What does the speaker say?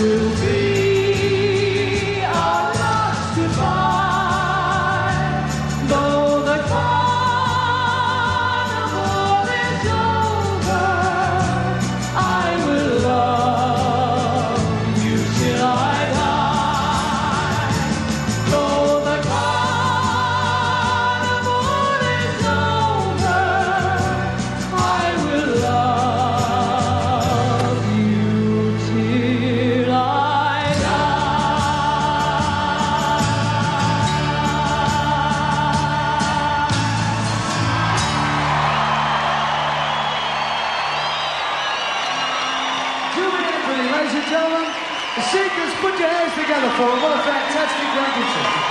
will be. and gentlemen, the Seekers, put your hands together for them. What a fantastic record.